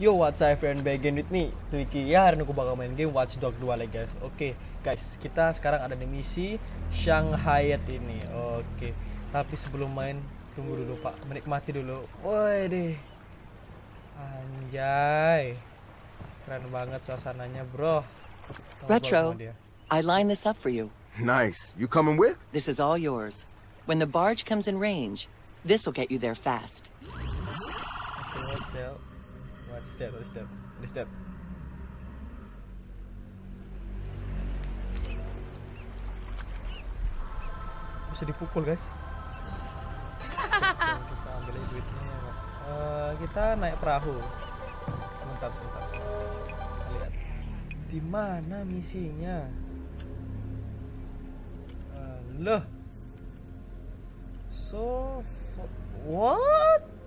Yo what's up friend back again with me Twiki Ya hari ini aku bakal main game Watch Dog 2 lagi guys Oke guys kita sekarang ada di misi Shanghai ini Oke Tapi sebelum main Tunggu dulu pak Menikmati dulu Woi deh Anjay Keren banget suasananya bro Tolong Retro. I lined this up for you. Nice. You coming with? This is all yours. When the barge comes in range, this will get you there fast. Okay, what's Step, step, step. it's dead. Bisa dipukul guys. kita ambil duitnya. Uh, kita naik perahu. Sebentar, sebentar, sebentar. Lihat. Di mana misinya? Lo? loh. So what?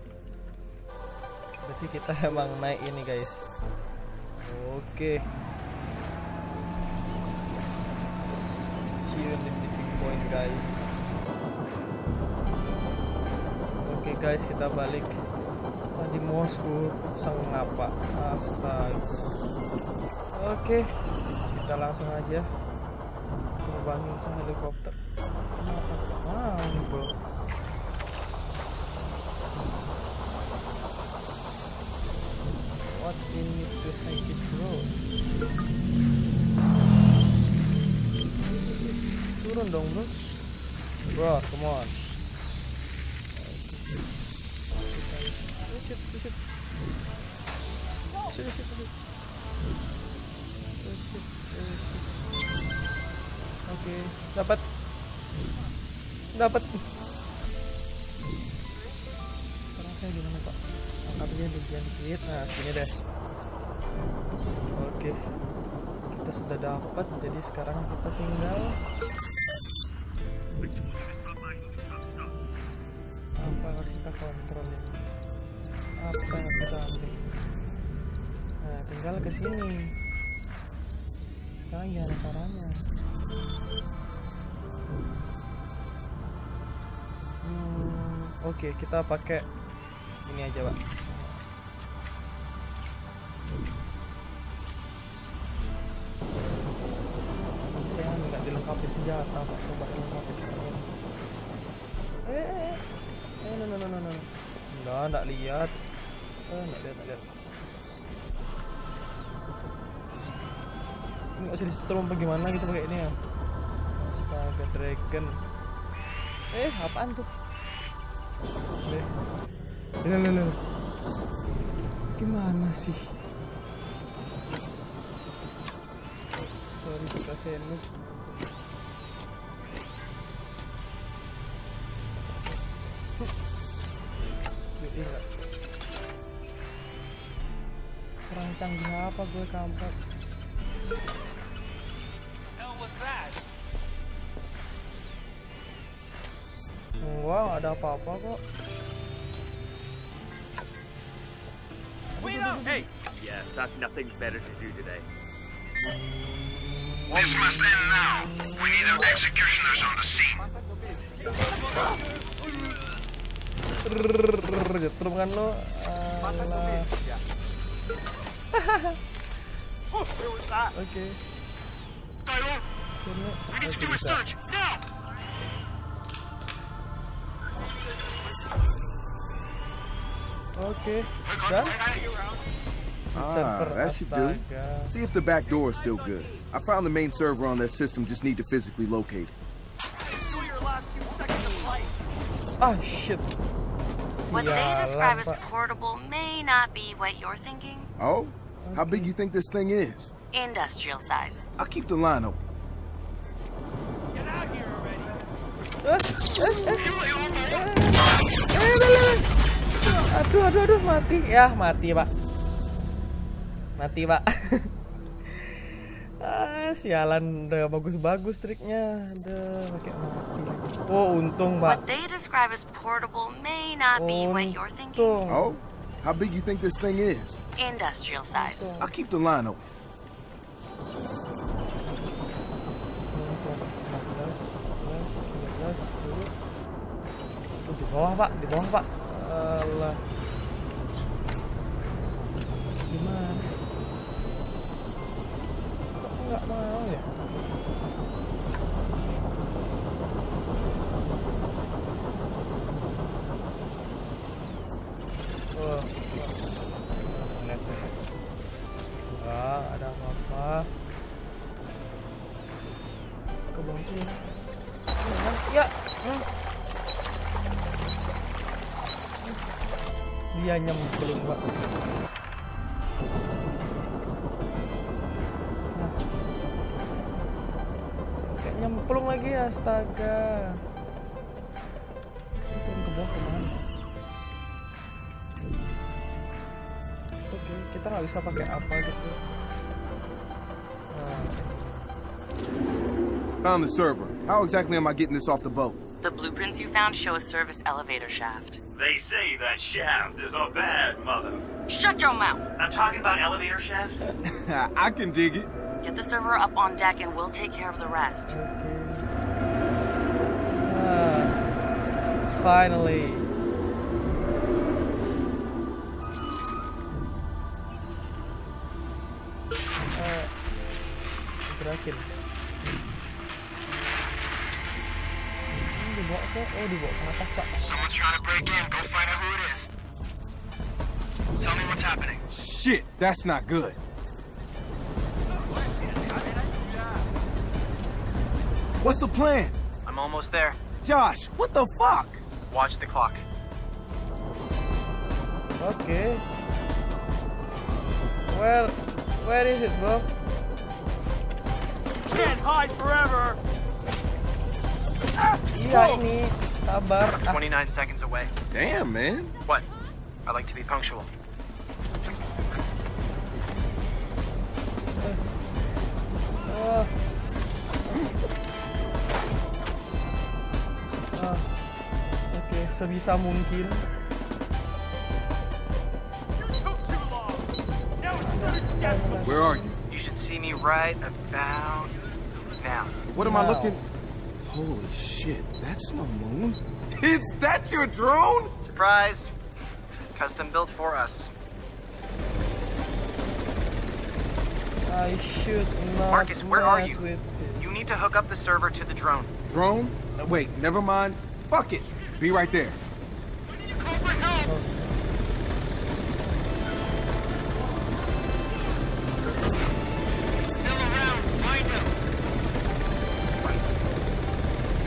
Berarti kita emang naik ini guys. Oke. See the meeting point guys. Oke guys kita balik. Tadi Mosku sang ngapa? Astaga. Oke. Kita langsung aja terbangin sang helikopter. Kenapa? Ah, ini bro. turun dong bro bro come on oke dapat, dapat gimana pak? Angkatnya dikit dikit nah segini deh. Oke. Kita sudah dapat Jadi sekarang kita tinggal Apa harus kita kontrol ini? Apa yang kita ambil? Nah tinggal ke sini. Sekarang gimana caranya? Hmm, Oke, kita pakai ini aja, Pak. Senjata, Pak. Coba dilengkapi. Eh, eh, eh. Eh, no, no, no, no, no. Enggak, enggak lihat. Eh, enggak lihat, enggak lihat. Ini nggak usah disetrum apa gimana gitu pakai ini ya. Astaga, dragon. Eh, apaan tuh? Eh, Loh, loh, loh. Gimana sih? Sorry kita senuk. Canggih apa gue kampret? Wow, ada apa-apa kok. Hey! Yes, I've nothing better to do today. This must end now. We need our executioners on the scene. Rrrr, Jetrum kan lo. Alah. Where was that? Oke. Tyler, we need to do a search now. Oke. Dan Ah, that should do. astaga. See if the back door is still good. I found the main server on that system, just need to physically locate it. Enjoy your last few seconds of life. Ah shit. What they describe as portable may not be what you're thinking. Oh? How big you think this thing is? Industrial size. I'll keep the line open. Get out here already. Aduh, aduh, aduh, mati. Ya, mati, Pak. Mati, Pak. ah, sialan udah bagus-bagus triknya. Udah pakai mati lagi. Oh, untung, Pak. What they describe as portable may not be what you're thinking. Untung. Oh? How big you think this thing is? Industrial size. I'll keep the line open. Di bawah pak, di bawah pak. Allah. Gimana sih? Kok nggak mau ya? Lagi astaga. Ah. Itu ke bawah kemana? Oke, kita nggak bisa pakai apa gitu. Nah, Found the server. How exactly am I getting this off the boat? The blueprints you found show a service elevator shaft. They say that shaft is a bad mother. Shut your mouth! I'm talking about elevator shaft. I can dig it. Get the server up on deck and we'll take care of the rest. Finally. Gerakin. Ini dibawa ke, oh dibawa ke atas pak. Someone's trying to break in. Go find out who it is. Tell me what's happening. Shit, that's not good. What's the plan? I'm almost there. Josh, what the fuck? Watch the clock. Okay. Where, where is it, bro? Can't hide forever. Iya ini, sabar. Ah, 29 seconds away. Damn, man. What? I like to be punctual. To get Where are you? You should see me right about now. What am I looking? Holy shit, that's no moon. Is that your drone? Surprise! Custom built for us. I should not Marcus, where are you? You need to hook up the server to the drone. Drone? Uh, wait, never mind. Fuck it. Be right there.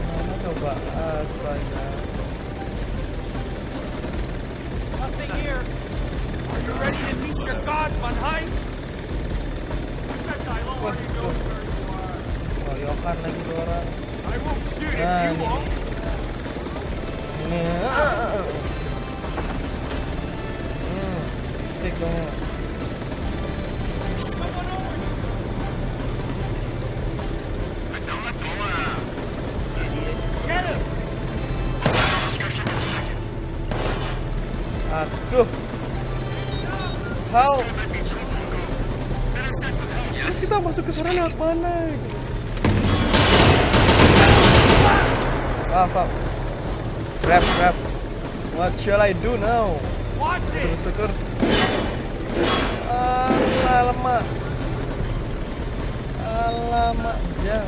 Mana coba? Astaga. nothing here. Are you ready to meet your god, Mannheim? That guy already knows where you are. Lagi tuh orang. I won't shoot if Nah, Get him! Aduh. How? Terus kita masuk ke sana lewat mana? Ah, fuck. Crap, crap. What shall I do now? Bersyukur. Alah, lemak. Alah mak What's?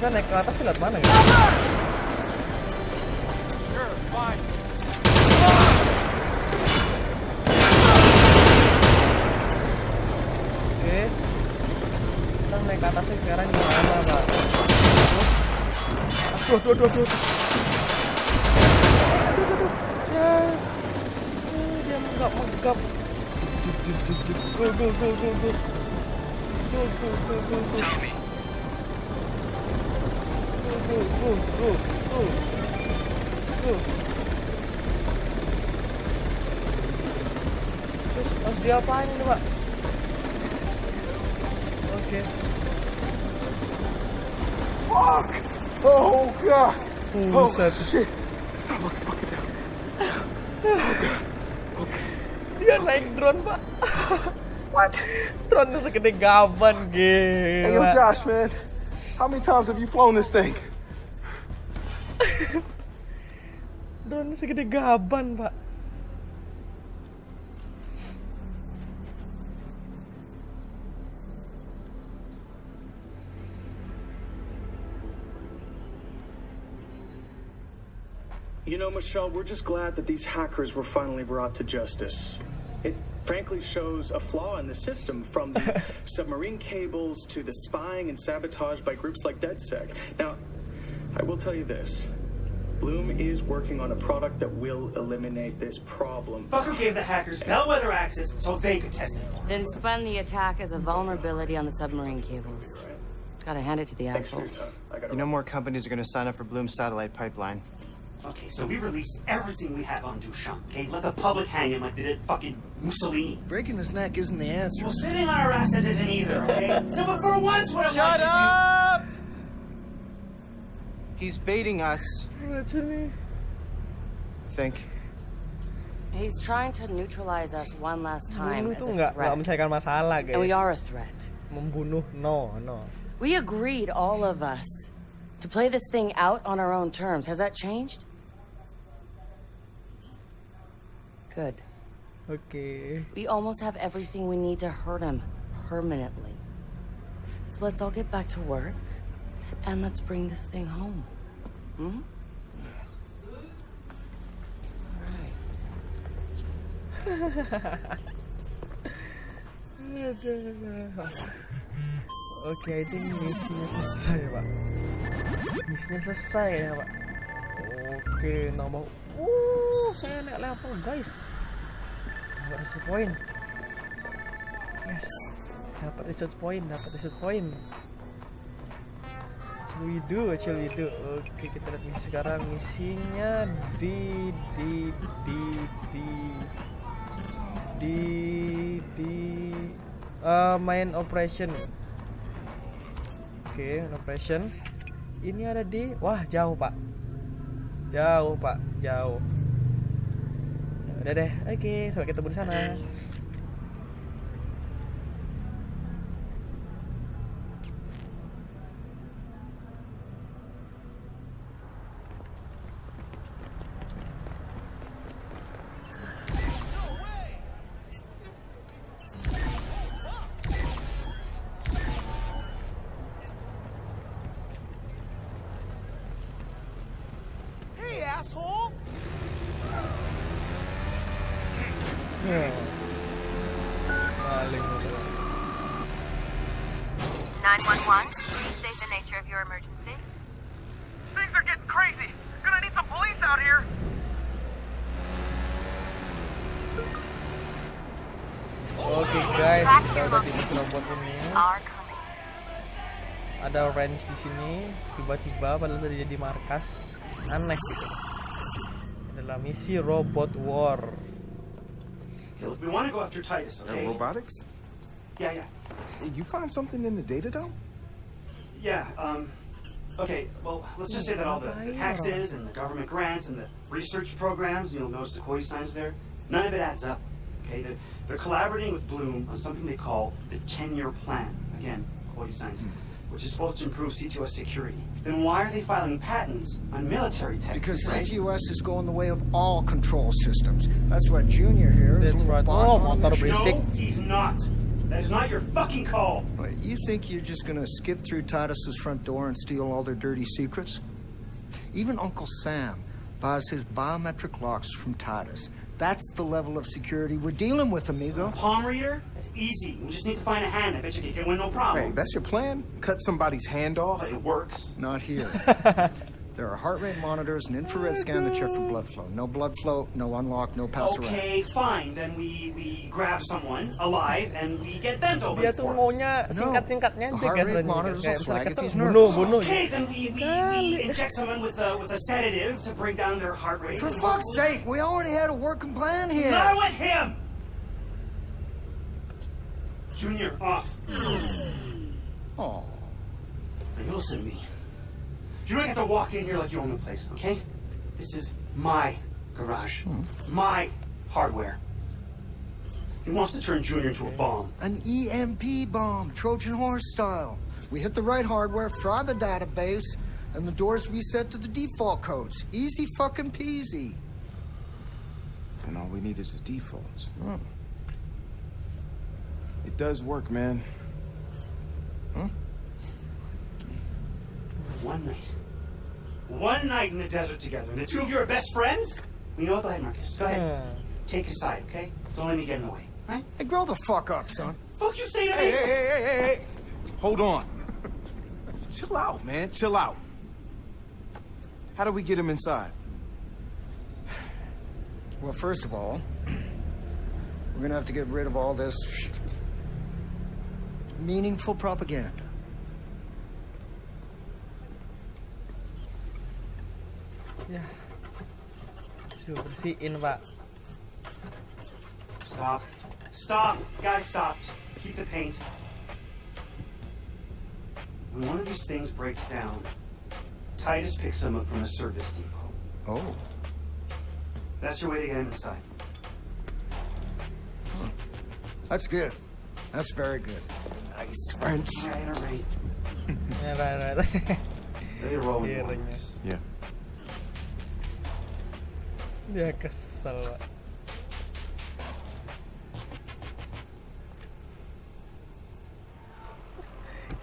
Kita naik ke atas lihat mana ya? Aduh, aduh, aduh, aduh. Aduh, aduh, aduh. Ya. Dia menggap, menggap. Go, go, go, go, go. Go, go, go, go, go. Tell me. Go, go, go, go, go. Go. Terus harus diapain ini, Pak? Oke. Fuck! Oh, God! Buset. shit! Someone fucking down. Okay. Dia naik drone, Pak. What? Drone segede gaban, gila. Hey, yo, Josh, man. How many times have you flown this thing? Drone segede gaban, Pak. You know, Michelle, we're just glad that these hackers were finally brought to justice. It frankly shows a flaw in the system from the submarine cables to the spying and sabotage by groups like DedSec. Now, I will tell you this. Blume is working on a product that will eliminate this problem. Fucker gave the hackers bellwether access so they could test it. Then spun the attack as a vulnerability on the submarine cables. Gotta hand it to the Thanks asshole. your time. I gotta You know more companies are gonna sign up for Blume's satellite pipeline. Okay, so we release everything we have on Dušan, okay? Let the public hang him like they did fucking Mussolini. Breaking his neck isn't the answer. Well, sitting on our asses isn't either, okay? no, but for once, what Shut I up! He's baiting us. Macam ni. Think. He's trying to neutralize us one last time Bunuh as a nggak nggak threat. menyelesaikan masalah, guys. And we are a threat. Membunuh, no, no. We agreed, all of us, to play this thing out on our own terms. Has that changed? Good. Okay. We almost have everything we need to hurt him permanently. So let's all get back to work and let's bring this thing home. Hmm? Oke, I think misinya selesai, Pak. Misinya selesai ya, Pak. Oke, nambah. Uh, saya naik level, guys. Dapat research point. Yes. Dapat research point, dapat research point. Shall we do? Shall we do? Oke, kita lihat misi sekarang. Misinya di di di di di di eh, main operation. Oke, main operation. Ini ada di wah jauh pak, jauh pak, jauh. Udah deh, oke, sampai ketemu di sana. Asshole! Hmm. Paling udah. 911, please state the nature of your emergency. Things are getting crazy. Gonna need some police out here. Oke guys, kita udah di mesin robot ini. Ada range di sini. Tiba-tiba padahal tadi jadi markas. Aneh gitu. Adalah misi robot war. Look, we want to go after Tidis, Uh, okay? robotics? Yeah, yeah. Did you find something in the data dome? Yeah, um, okay, well, let's just say that all the, the taxes and the government grants and the research programs, you'll notice the Koi signs there, none of it adds up, okay? They're, they're collaborating with Blume on something they call the 10-year plan. Again, Koi signs, which is supposed to improve CTOS security. Then why are they filing patents on military tech? Because right? CTOS is going the way of all control systems. That's what Junior here is. That's a right. Oh, on a motor mission. No, he's not. That is not your fucking call. What, You think you're just gonna skip through Tidis's front door and steal all their dirty secrets? Even Uncle Sam buys his biometric locks from Tidis. That's the level of security we're dealing with, amigo. Palm reader? That's easy. We just need to find a hand. I bet you can get one no problem. Hey, that's your plan? Cut somebody's hand off? But it works. Not here. there are heart rate monitors and infrared scan to check for blood flow. No blood flow, no unlock, no pass around. Okay, fine. Then we we grab someone alive and we get them to open Dia it tuh maunya singkat-singkatnya aja heart kan rate monitors kayak will misalnya flag if kesel bunuh bunuh Okay, then we, we, we inject someone with a with a sedative to bring down their heart rate. For fuck's sake, we already had a working plan here. Not with him. Junior, off. Oh, Now you listen to me. You don't get to walk in here like you own the place, okay? This is my garage, my hardware. He wants to turn Junior into a bomb. an EMP bomb, Trojan horse style. We hit the right hardware, fry the database, and the doors reset to the default codes. Easy fucking peasy. And all we need is the defaults. Hmm. It does work, man. One night. One night in the desert together, and the two of you are best friends? You know what? Go ahead, Marcus. Go ahead. Take his side, okay? Don't let me get in the way, right? Hey, grow the fuck up, son. Fuck you say to me! Hey, hey, hey, hey, hey, hey. Hold on. Chill out, man. Chill out. How do we get him inside? Well, first of all, we're gonna have to get rid of all this meaningful propaganda. Ya. Suruh bersihin, Pak. Stop. Stop! Guys, stop. Just keep the paint. When one of these things breaks down, Tidis picks them up from a service depot. Oh. That's your way to get him inside. That's good. That's very good. Nice French. All right, all right. Ya, right, right. Ready to roll when you Iya, want, ringnya. Marcus. Yeah. Dia kesel, Pak.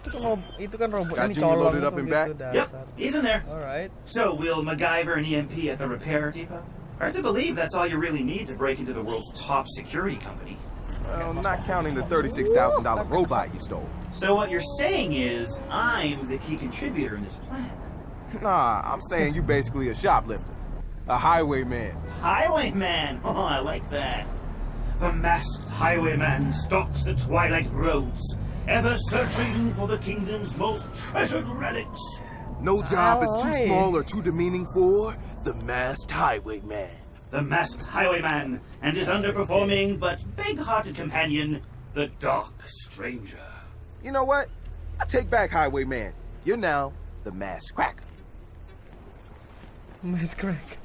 Itu kan, rob- itu kan robot Got ini colong loaded up and gitu back? Yep, he's in there. Alright. So, will MacGyver and EMP at the repair depot? Hard to believe that's all you really need to break into the world's top security company. Well, not counting the $36,000 robot you stole. So what you're saying is, I'm the key contributor in this plan. Nah, I'm saying you basically a shoplifter. A highwayman. Highwayman! Oh, I like that. The masked highwayman stalks the twilight roads, ever searching for the kingdom's most treasured relics. No job is too small or too demeaning for the masked highwayman. The masked highwayman and his underperforming but big-hearted companion, the Dark Stranger. You know what? I take back highwayman. You're now the masked cracker. Mas crack.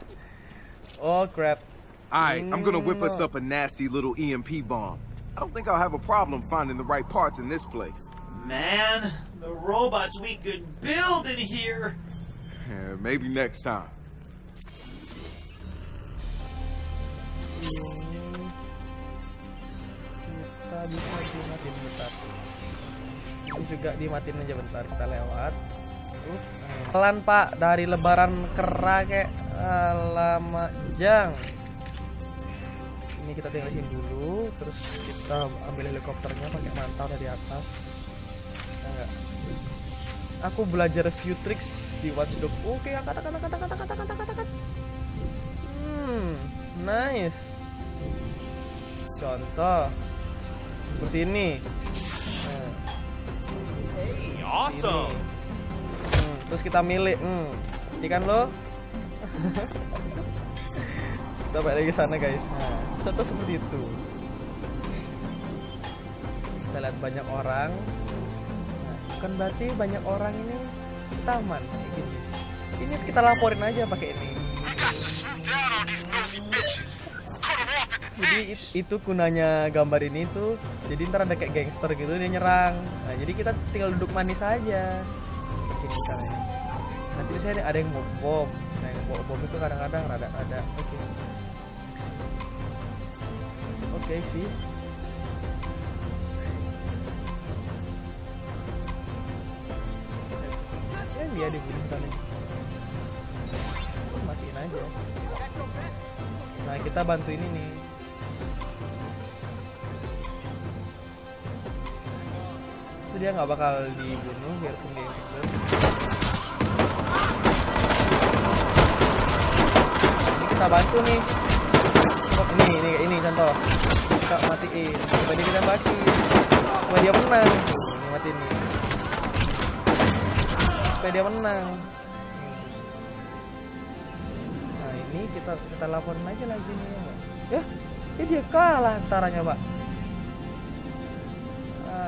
Oh crap. Alright, I'm gonna whip us up a nasty little EMP bomb. I don't think I'll have a problem finding the right parts in this place. Man, the robots we could build in here. Eh, maybe next time. Kita bisa dimatiin bentar. Ini juga dimatiin aja bentar. Kita lewat. Pelan pak dari lebaran kera kek eh, lama jang. Ini kita tinggal tinggalin dulu terus kita ambil helikopternya pakai mantau dari atas. Enggak aku belajar few tricks di watchdog oke angkat angkat angkat angkat angkat angkat angkat angkat. Hmm nice. Contoh. Seperti ini. Nah. Hey, awesome terus kita milih, hmm, ikan lo. kita balik lagi sana guys. Nah, contoh seperti itu. Kita lihat banyak orang. Nah, bukan berarti banyak orang ini taman kayak gini. Ini kita laporin aja pakai ini. Jadi it- itu gunanya gambar ini tuh jadi ntar ada kayak gangster gitu dia nyerang. Nah, jadi kita tinggal duduk manis aja. Gini caranya. Nanti misalnya ada yang mau bom. Nah, yang bawa bom itu kadang-kadang rada-rada oke. Oke sih. Ya dia dibunuh tadi. Matiin aja. Nah kita bantu ini nih. Dia nggak bakal dibunuh biarpun dia infected. Ini kita bantu nih. Oh, ini ini ini contoh. Kita matiin. Coba dia kita mati. Supaya dia menang. Ini matiin nih. Supaya dia menang. Nah ini kita kita laporin aja lagi nih. Ya, ya dia kalah antaranya pak.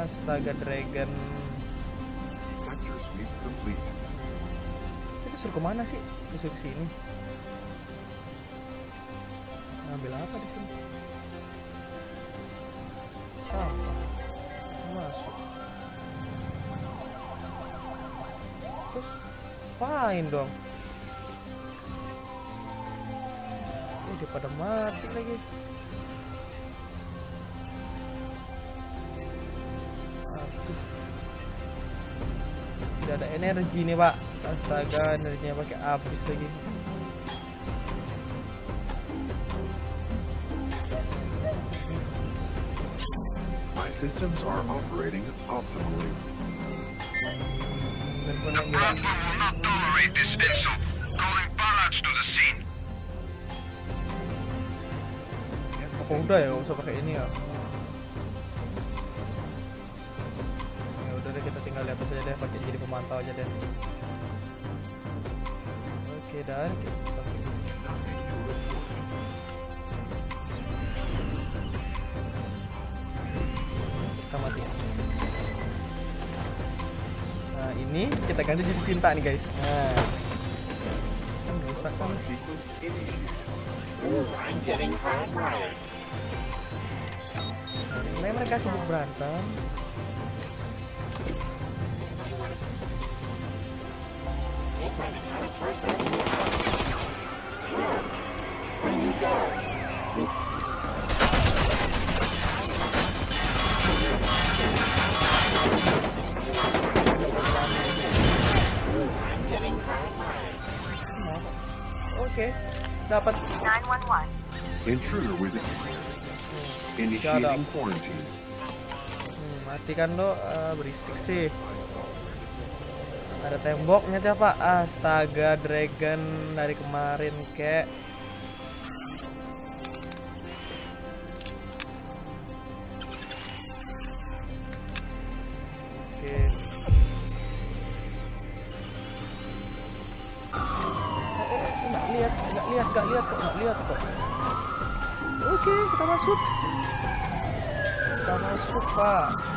Astaga dragon. Itu suruh ke mana sih? Disuruh ke sini. Ngambil apa di sini? Sampah. Masuk. ngapain dong? Eh, dia pada mati lagi. Energi nih, Pak. Astaga, energinya pakai habis lagi. My systems are operating optimally. Handphone yang Bravo hilang. will not tolerate this insult. Calling barracks to the scene. Apa udah ya, nggak usah pakai ini. Ya aja deh, pakai jadi pemantau aja deh. Oke dan kita kita mati. Nah ini kita ganti jadi cinta nih guys. Nah kan rusak kan. Initiated. I'm getting hardwired. Mulai mereka sibuk berantem. Oke, dapat 911. Intruder with it. Initiating quarantine. Hmm, matikan lo Ah, berisik sih ada temboknya tiap pak. Astaga dragon dari kemarin kek. Oke. Nggak lihat nggak lihat nggak lihat kok nggak lihat kok. Oke kita masuk. Kita masuk pak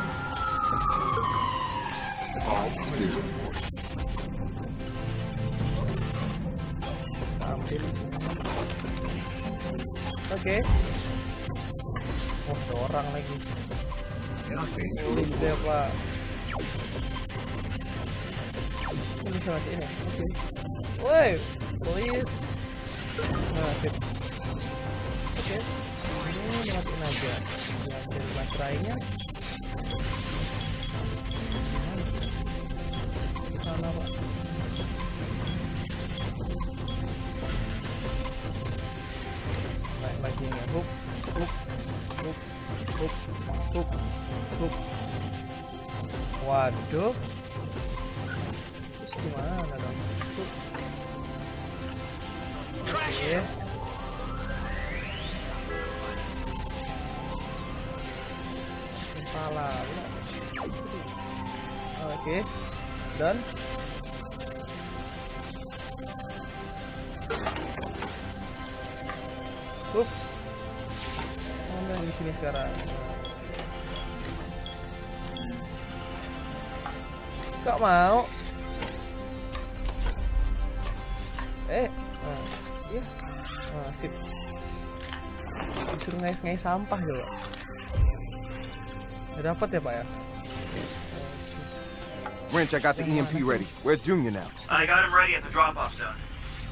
Listnya apa? Ini bisa ini ya? Oke. Woi! Polis! Nah, sip Oke okay. Ini matiin aja Diambil baterainya Ke sana pak Baik lagi ya Hup Hup hook hook waduh. Terus gimana dong hook oke. Kepala oke. Dan? Up. Mana di sini sekarang? Gak mau. Eh, nah, iya, nah, sip. Disuruh ngais-ngais sampah coba. Udah dapat ya pak ya? Wrench, I got the EMP ready. Where's Junior now? I got him ready at the drop-off zone.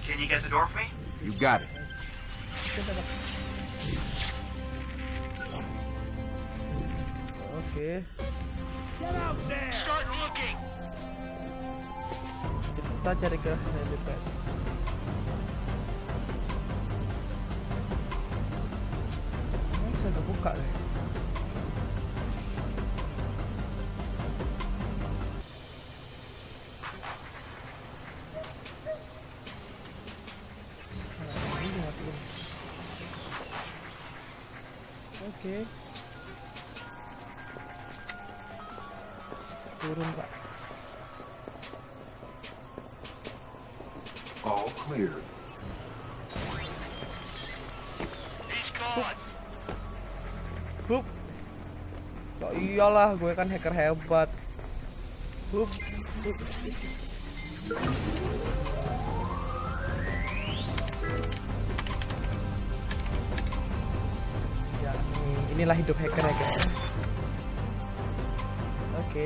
Can you get the door for me? You got it. Oke. Start looking. Kita cari ke helipad. Ini bisa kebuka guys. Iyalah, gue kan hacker hebat. Hup. Ya, ini- inilah hidup hacker ya guys. Oke.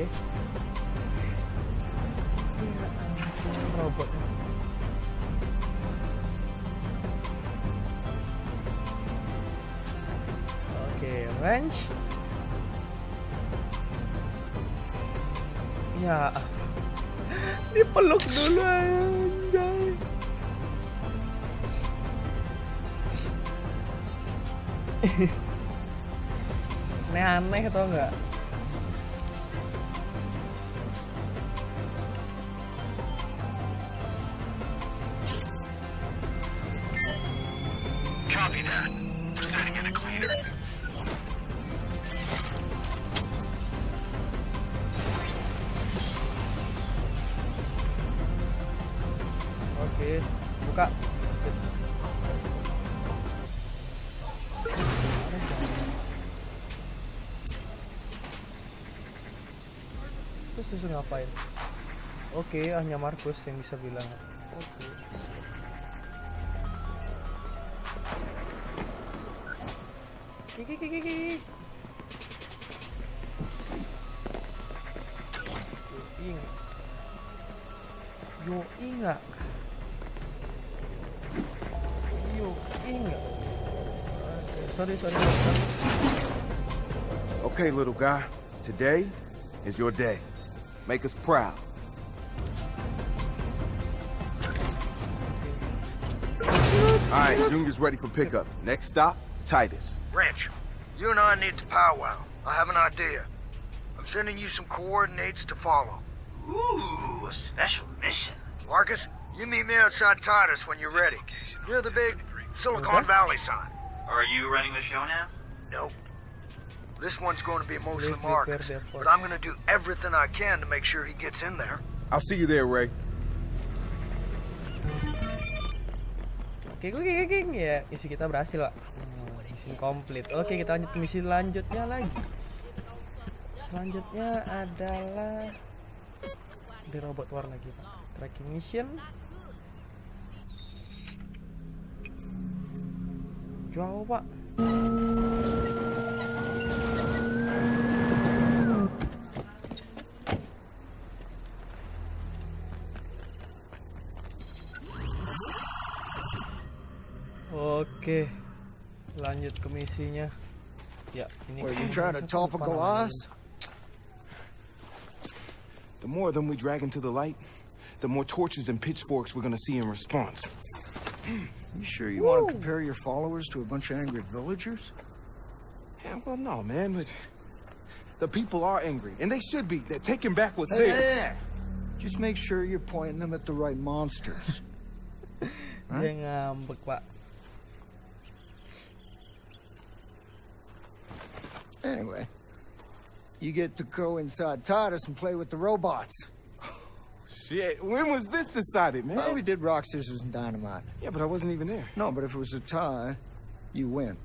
Ya robotnya oke range ya. Dipeluk dulu anjay. Aneh-aneh tau nggak buka. Sip. terus disuruh ngapain? Oke hanya Markus yang bisa bilang. Oke Kiki kiki kiki sorry sorry. Okay, little guy. Today is your day. Make us proud. All right, Junior's ready for pickup. Next stop, Tidis. Wrench, you and I need to powwow. I have an idea. I'm sending you some coordinates to follow. Ooh, a special mission. Marcus, you meet me outside Tidis when you're ready. Near the big Silicon Valley sign. Are you running the show now? Nope. This one's going to be mostly Marcus, but I'm going to do everything I can to make sure he gets in there. I'll see you there, Ray. Oke, oke, oke, ya misi kita berhasil, Pak. Hmm, misi komplit. Oke, kita lanjut ke misi selanjutnya lagi. Selanjutnya adalah di robot warna lagi, Pak. Tracking mission. Jauh, Pak. Oke, lanjut ke misinya. Ya, ini. Were you trying to siapa top a lupa Goliath? namanya. The more of them we drag into the light, the more torches and pitchforks we're gonna see in response. You sure you want to compare your followers to a bunch of angry villagers? Yeah, well, no, man, but the people are angry, and they should be. They're taking back what's Hey, theirs. hey. Just make sure you're pointing them at the right monsters. Dia ngambek, Pak. Anyway, you get to go inside Tidis and play with the robots. Shit, when was this decided, man? Well, we did rock, scissors, and dynamite. Yeah, but I wasn't even there. No, but if it was a tie, you win.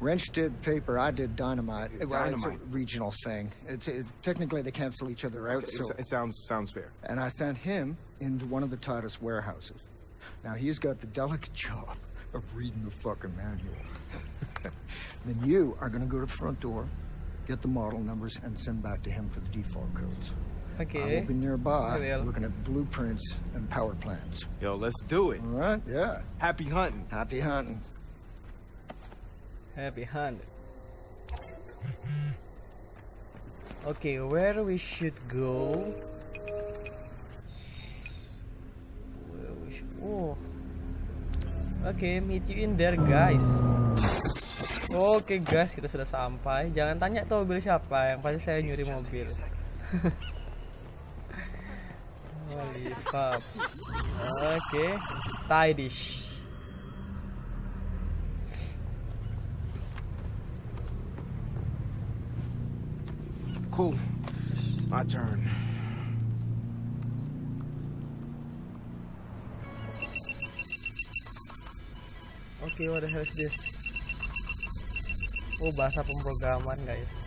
Wrench did paper, I did dynamite. Well, it's a Dynamite. regional thing. It's, it, technically, they cancel each other out, Okay, so... it, it sounds sounds fair. And I sent him into one of the Tidis warehouses. Now, he's got the delicate job of reading the fucking manual. then you are gonna go to the front door, get the model numbers, and send back to him for the default codes. Oke. I will be nearby looking at blueprints and power plans. Yo, let's do it. All right? Yeah. Happy hunting. Happy hunting. Happy hunting. Okay, where we should go? Where we should... Oh. Okay, meet you in there, guys. Oke, guys, kita sudah sampai. Jangan tanya tuh mobil siapa, yang pasti saya nyuri mobil. Fuck. Oke, Tidish. Cool. My turn. Oke, what the hell is this? Oh, bahasa pemrograman, guys.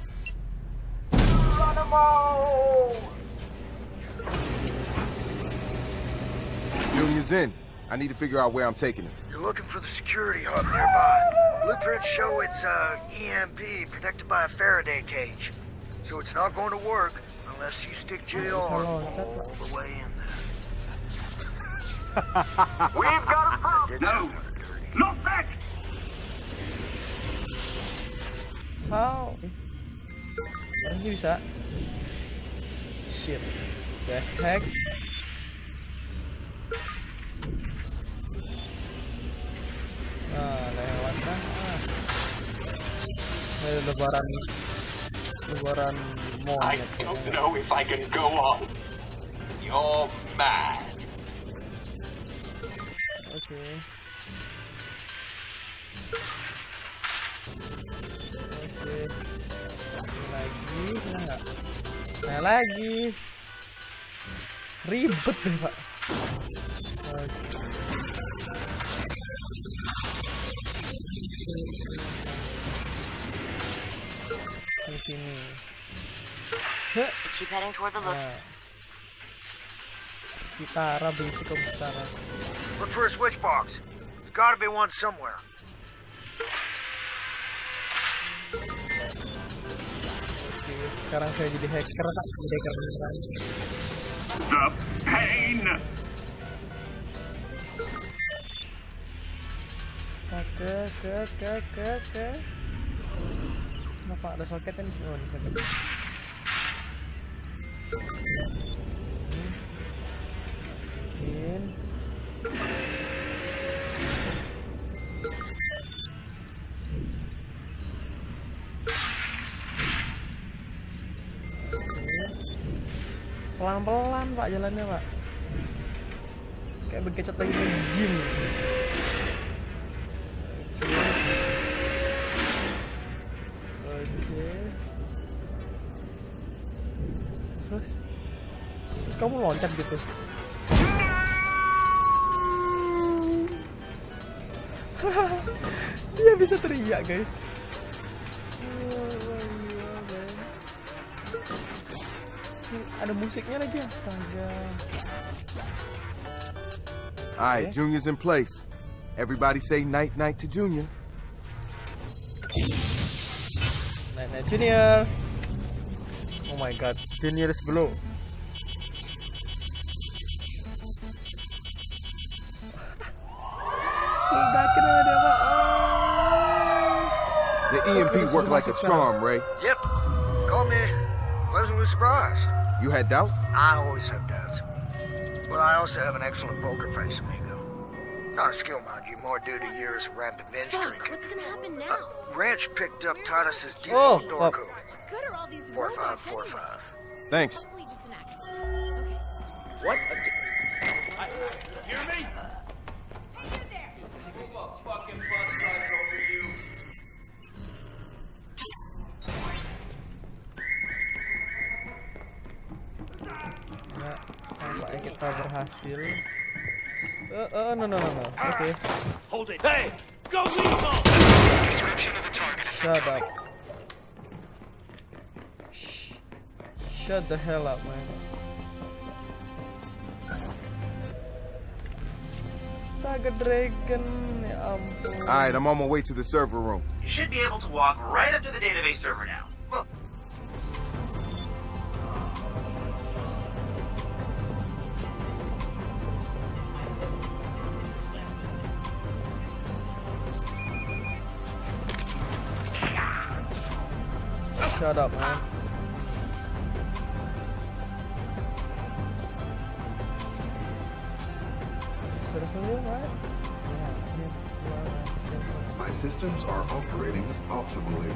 Junior's in. I need to figure out where I'm taking him. You're looking for the security hub nearby. Blueprints show it's uh, EMP protected by a Faraday cage. So it's not going to work unless you stick JR all the way in there. We've got a problem. No. Not that! How? Sekarang sih bisa. Shit. The heck? Lewat kan. Ah. Ini lebaran lebaran I monyet. don't know if I can go on. You're mad. Oke. Oke. Ini lagi, nah nggak? Nah lagi. Ribet deh pak. Oke. Di sini. Heh. Keep heading toward the look. Nah. Si Tara basic om si Tara. Look for a switch box. There's gotta be one somewhere. Oke, sekarang saya jadi hacker, Kak. Jadi hacker beneran. The pain! Kak, ke, ke, ke, ke, ke. Kenapa ada soketnya di sini? Oh, di soket. In. Pelan-pelan pak jalannya pak Kayak bekecot lagi gym Terus kamu loncat gitu Dia bisa teriak guys Ada musiknya lagi astaga All right, Junior's in place. Everybody say night night to Junior. Night Night Junior. Oh my god, Junior is below. EMP worked like a charm, Ray. Yep. Call me pleasantly surprised. You had doubts? I always have doubts. But I also have an excellent poker face, amigo. Not a skill, mind you, more due to years of rampant binge Fuck, drinking. what's gonna happen now? Wrench picked up Tidis's Oh, default door fuck. code. What good are all these Four robots five four anyway? five. Thanks. Probably just an accident. What? Hear me? Fucking bus drives nampaknya kita berhasil. Eh, eh, no, no, no, no. Oke. Hold it. Hey! Go lethal! Description of the target. Shut up. Shh. Shut the hell up, man. Astaga Dragon, ya ampun. All right, I'm on my way to the server room. You should be able to walk right up to the database server now. Look. Shut up, man. Right? Yeah, yeah. My systems are operating optimally.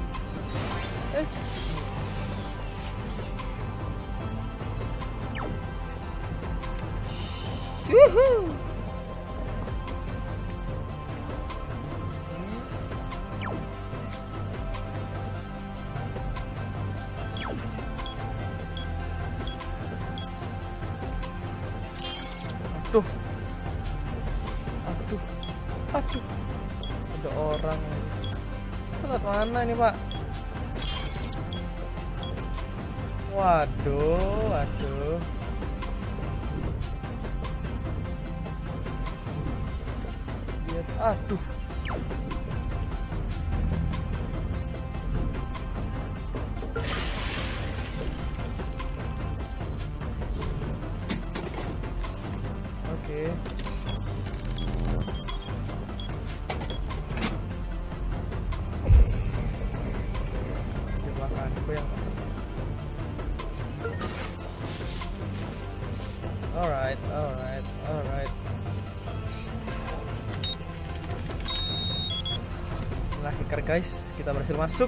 Hacker guys, kita berhasil masuk.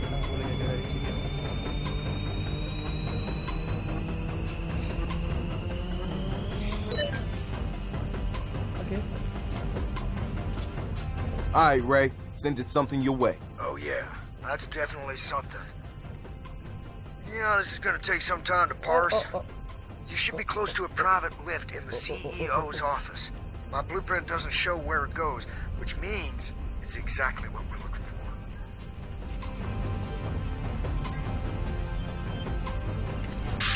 Kita boleh gagal dari sini. Oke. All right, Ray. Send it something your way. Oh, yeah. That's definitely something. You know, this is gonna take some time to parse. Oh, oh, oh. You should be close to a private lift in the CEO's office. My blueprint doesn't show where it goes, which means it's exactly what we're looking for.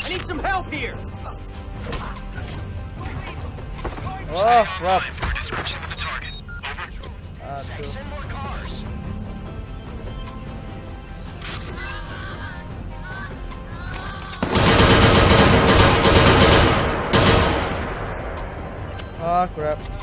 I need some help here. Oh, crap. For a description of the target. Aduh. Ah, crap.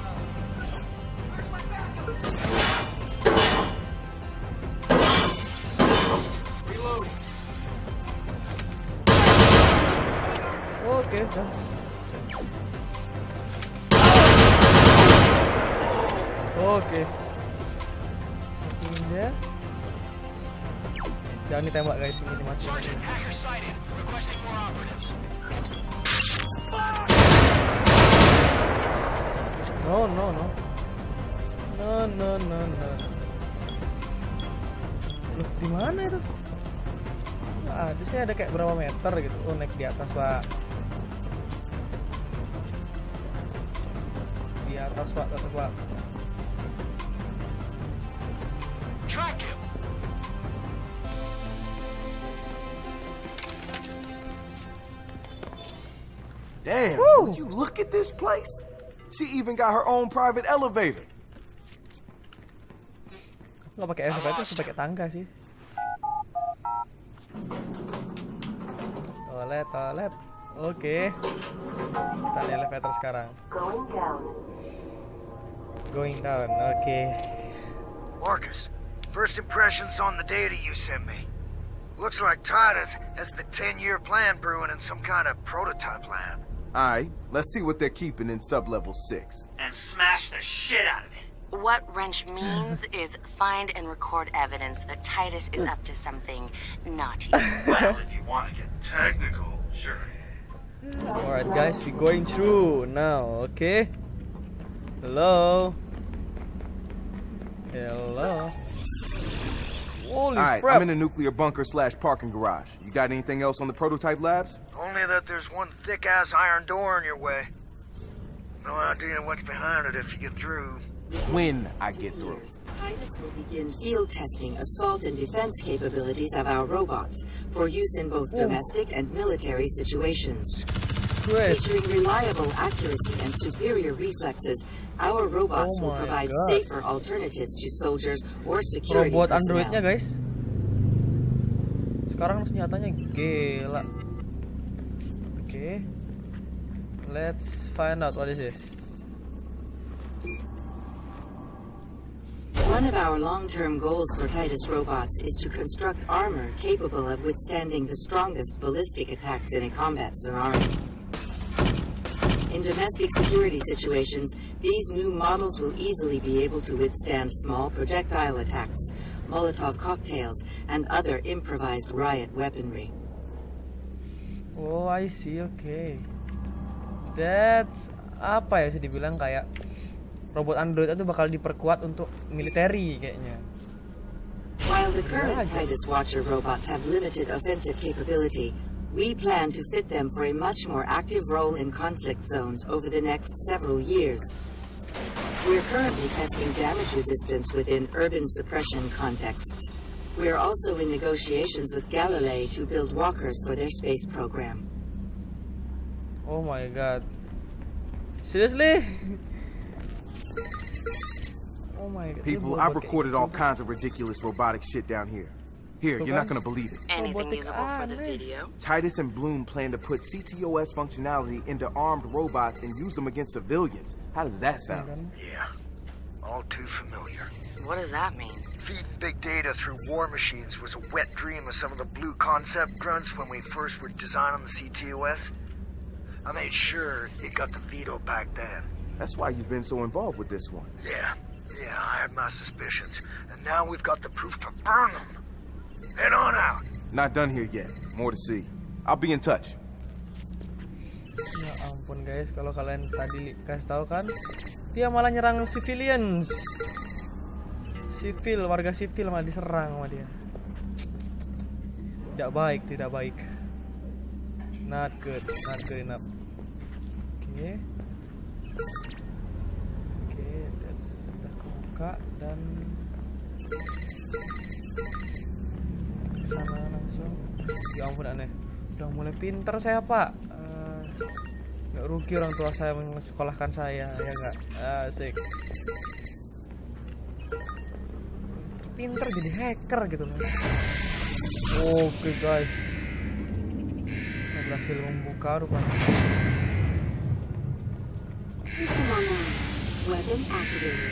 Loh, di mana itu? Ada sih ada kayak berapa meter gitu. Oh, naik di atas, Pak. Di atas, Pak, Pak. Track him. Damn, Woo! you look at this place? She even got her own private elevator. Nggak pakai elevator, sih pakai tangga sih. Toilet, toilet. Oke. Kita lihat elevator sekarang. Going down. Going down. Oke. Marcus, first impressions on the data you sent me. Looks like Tidis has the 10-year plan brewing in some kind of prototype lab. All right, let's see what they're keeping in sub-level 6. And smash the shit out of it. What wrench means is find and record evidence that Tidis is up to something naughty. Well, if you want to get technical, sure. Alright guys, we're going through now, okay? Hello? Hello? Holy All right, crap! I'm in a nuclear bunker slash parking garage. You got anything else on the prototype labs? Only that there's one thick-ass iron door in your way. No idea what's behind it if you get through. When I get through. Tidis will begin field testing assault and defense capabilities of our robots for use in both domestic and military situations. Great. Featuring reliable accuracy and superior reflexes, our robots Oh will provide God. safer alternatives to soldiers or security Robot personnel. androidnya guys Sekarang senjatanya gila Oke Let's find out what is this One of our long-term goals for Tidis robots is to construct armor capable of withstanding the strongest ballistic attacks in a combat scenario. In domestic security situations, these new models will easily be able to withstand small projectile attacks, Molotov cocktails, and other improvised riot weaponry. Oh I see Okay. That's Apa ya bisa dibilang kayak Robot android itu bakal diperkuat untuk military kayaknya While the current Tidis Watcher robots have limited offensive capability, we plan to fit them for a much more active role in conflict zones over the next several years. We're currently testing damage resistance within urban suppression contexts. We're also in negotiations with Galilei to build walkers for their space program. Oh my god Seriously? Oh my god People, I've recorded all kinds of ridiculous robotic shit down here. Here, you're not gonna believe it. Anything Robotics usable for the video? Tidis and Blume plan to put CTOS functionality into armed robots and use them against civilians. How does that sound? Yeah. All too familiar. What does that mean? Feeding big data through war machines was a wet dream of some of the Blume concept grunts when we first were designing the CTOS. I made sure it got the veto back then. That's why you've been so involved with this one. Yeah, yeah, I had my suspicions. And now we've got the proof to burn them. Head on out. Not done here yet. More to see. I'll be in touch. Ya ampun guys, kalau kalian tadi kasih tahu kan, dia malah nyerang civilians. Sivil, warga sivil malah diserang sama dia. Tidak baik, tidak baik. Not good, not good enough. Oke. Oke, that's udah kebuka dan ke sana langsung. Ya ampun aneh. Udah mulai pinter saya pak. Eh, nggak rugi orang tua saya menyekolahkan saya ya nggak asik pinter jadi hacker gitu loh oke guys Saya berhasil membuka rupanya System online. Weapon activated.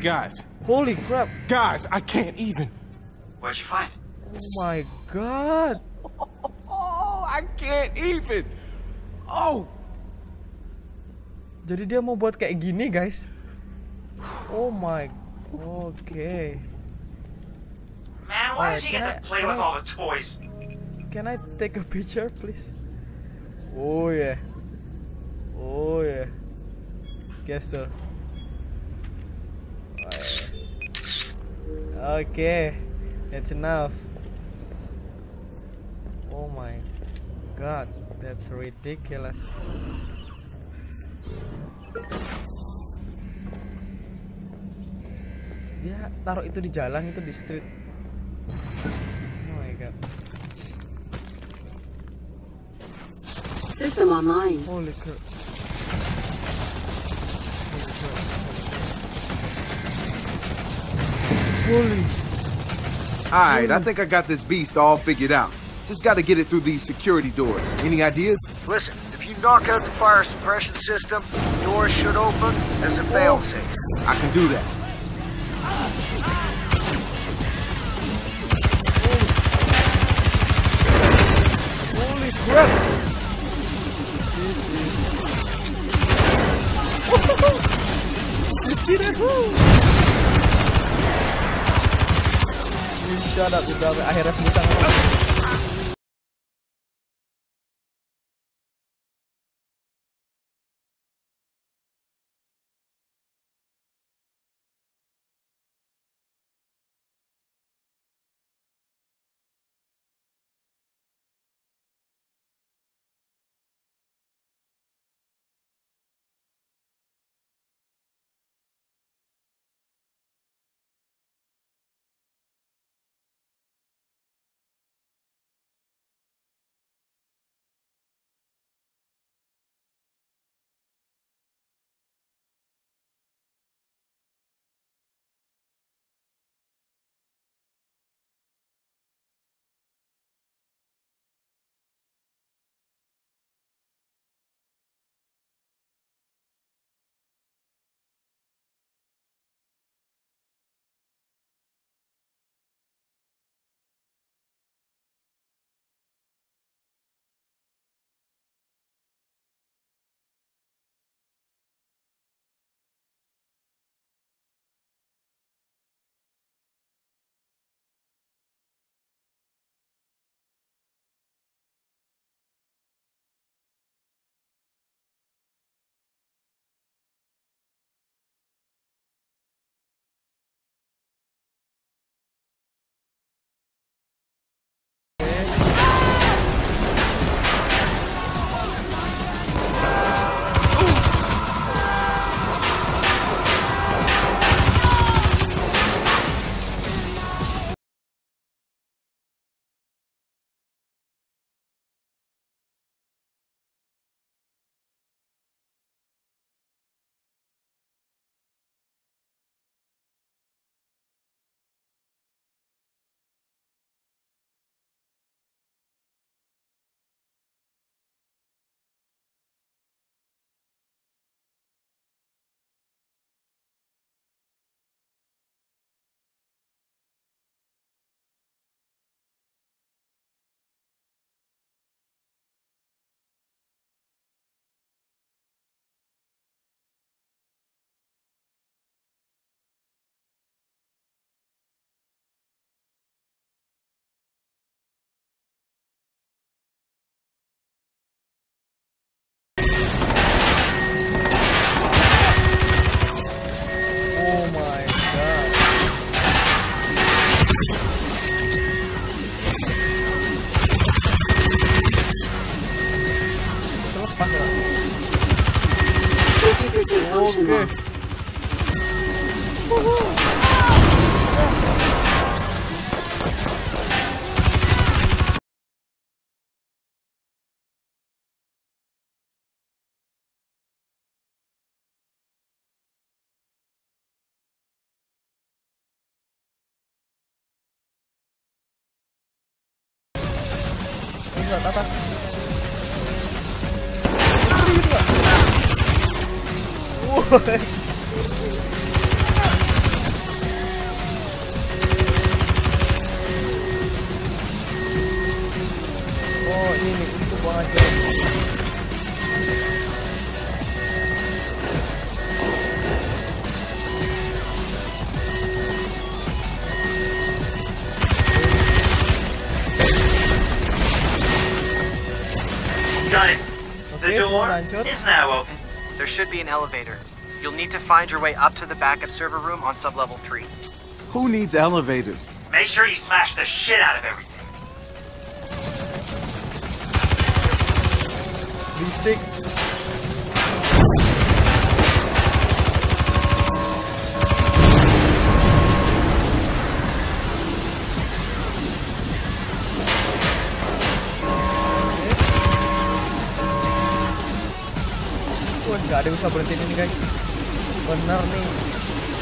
Guys. Holy crap. Guys, I can't even. What'd you find? oh my god Oh, I can't even. Oh. jadi dia mau buat kayak gini guys oh my Okay. Man, why Alright, did you can get I- to play with I- all the toys? Can I take a picture, please? Oh yeah. Oh yeah. Yes, sir. Okay, that's enough. Oh my god, that's ridiculous. Dia taruh itu di jalan itu di street. Oh my god. System online. Holy crap. Holy. Alright, I think I got this beast all figured out. Just gotta get it through these security doors. Any ideas? Listen, if you knock out the fire suppression system, doors should open as a failsafe. Oh. I can do that. Holy crap! This is. you see that? You shut up, udah akhirnya nggak atas Oh ini itu banget. Hancur. is now open. There should be an elevator. You'll need to find your way up to the backup server room on sublevel 3. Who needs elevators? Make sure you smash the shit out of everything. Bisik. Wah, nggak ada yang bisa berhentiin ini guys. Bener nih.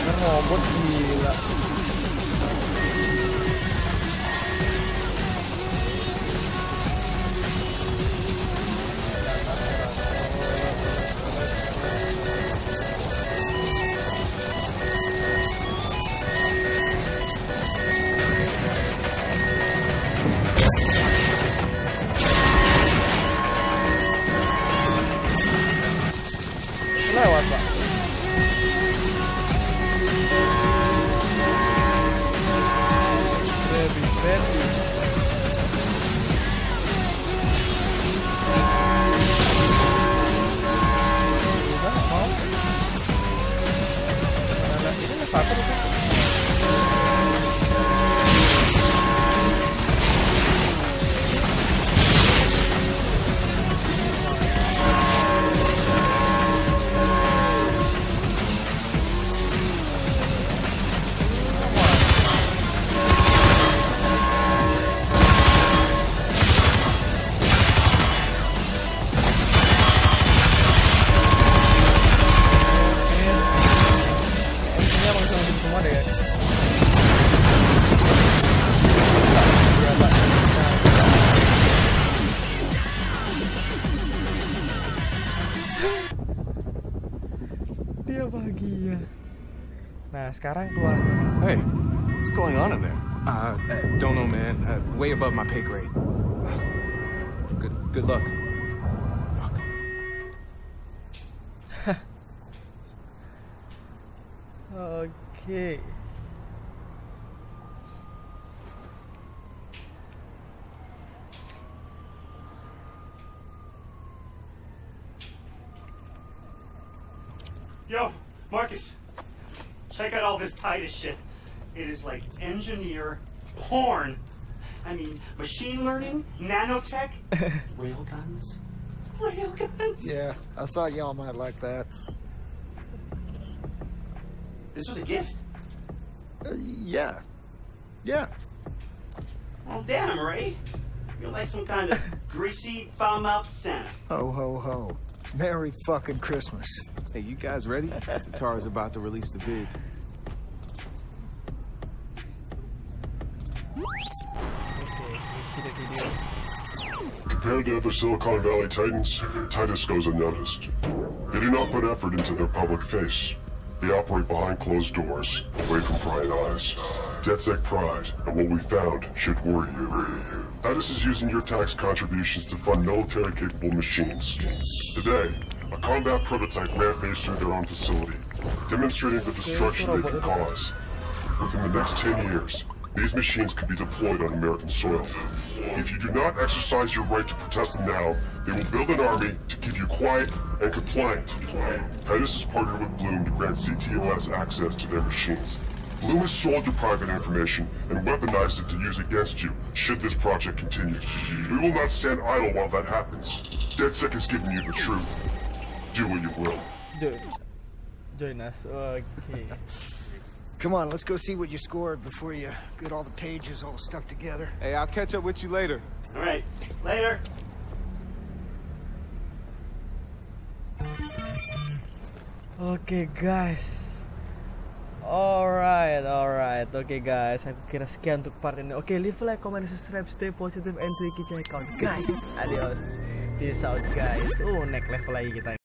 Bener robot gila. pássaro. Good, good luck. Oke. Yo, Marcus, check out all this Tidis shit. It is like engineer porn. I mean, machine learning, nanotech, railguns, railguns. Yeah, I thought y'all might like that. This was a gift. Uh, yeah. Yeah. Well, damn, Ray. You're like some kind of greasy, foul-mouthed Santa. Ho, ho, ho. Merry fucking Christmas. Hey, you guys ready? Sitara's about to release the bid. Compared to other Silicon Valley titans, Tidis goes unnoticed. They do not put effort into their public face. They operate behind closed doors, away from prying eyes. DedSec pride, and what we found should worry you. Tidis is using your tax contributions to fund military-capable machines. Today, a combat prototype rampaged through their own facility, demonstrating the destruction they can cause. Within the next 10 years, these machines could be deployed on American soil. If you do not exercise your right to protest now, they will build an army to keep you quiet and compliant. Tidis has partnered with Blume to grant CTOS access to their machines. Blume has sold your private information and weaponized it to use against you should this project continue. We will not stand idle while that happens. DedSec has given you the truth. Do what you will. Join. Join us. Oke. Come on, let's go see what you scored before you get all the pages all stuck together. Hey, I'll catch up with you later. All right, later. Oke guys. Alright, alright. banget. Oke guys, aku kira sekian untuk part ini. Oke, leave a like, comment, subscribe, stay positive, and Twiki check out guys. Adios. Peace out guys. Oh, naik level lagi kita.